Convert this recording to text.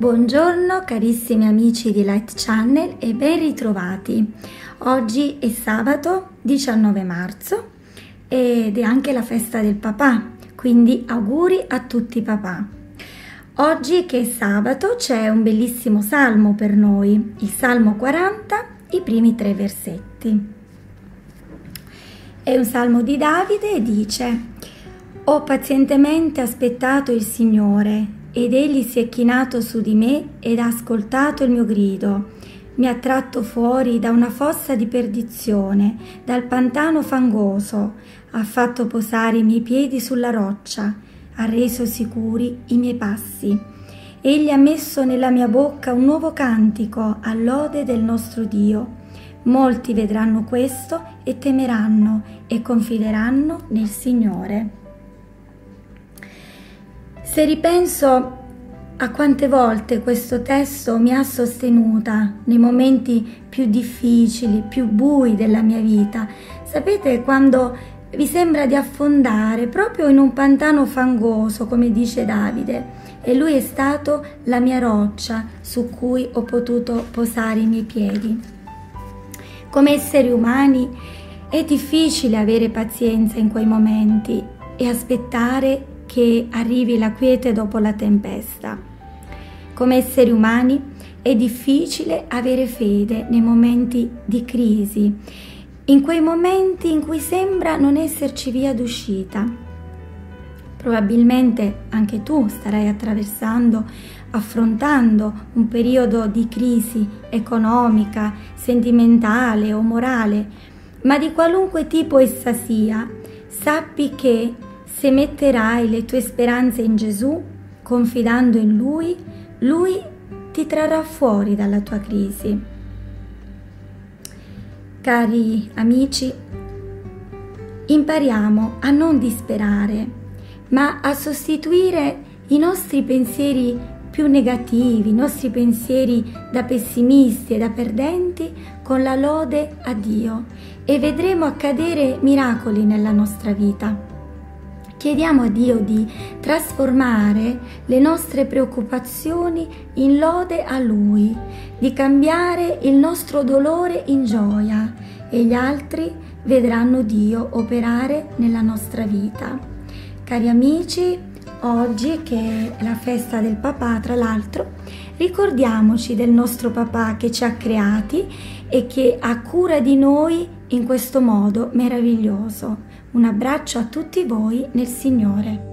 Buongiorno carissimi amici di Light Channel e ben ritrovati. Oggi è sabato 19 marzo ed è anche la festa del papà, quindi auguri a tutti papà. Oggi che è sabato c'è un bellissimo salmo per noi, il Salmo 40, i primi tre versetti. È un salmo di Davide e dice Ho pazientemente aspettato il Signore ed egli si è chinato su di me ed ha ascoltato il mio grido. Mi ha tratto fuori da una fossa di perdizione, dal pantano fangoso, ha fatto posare i miei piedi sulla roccia, ha reso sicuri i miei passi. Egli ha messo nella mia bocca un nuovo cantico all'ode del nostro Dio. Molti vedranno questo e temeranno e confideranno nel Signore. Se ripenso a quante volte questo testo mi ha sostenuta nei momenti più difficili, più bui della mia vita, sapete quando vi sembra di affondare proprio in un pantano fangoso, come dice Davide, e lui è stato la mia roccia su cui ho potuto posare i miei piedi. Come esseri umani è difficile avere pazienza in quei momenti e aspettare che arrivi la quiete dopo la tempesta. Come esseri umani è difficile avere fede nei momenti di crisi, in quei momenti in cui sembra non esserci via d'uscita. Probabilmente anche tu starai attraversando, affrontando un periodo di crisi economica, sentimentale o morale, ma di qualunque tipo essa sia, sappi che se metterai le tue speranze in Gesù, confidando in Lui, Lui ti trarrà fuori dalla tua crisi. Cari amici, impariamo a non disperare, ma a sostituire i nostri pensieri più negativi, i nostri pensieri da pessimisti e da perdenti con la lode a Dio e vedremo accadere miracoli nella nostra vita. Chiediamo a Dio di trasformare le nostre preoccupazioni in lode a Lui, di cambiare il nostro dolore in gioia e gli altri vedranno Dio operare nella nostra vita. Cari amici, oggi che è la festa del papà, tra l'altro, ricordiamoci del nostro papà che ci ha creati e che ha cura di noi in questo modo meraviglioso. Un abbraccio a tutti voi nel Signore.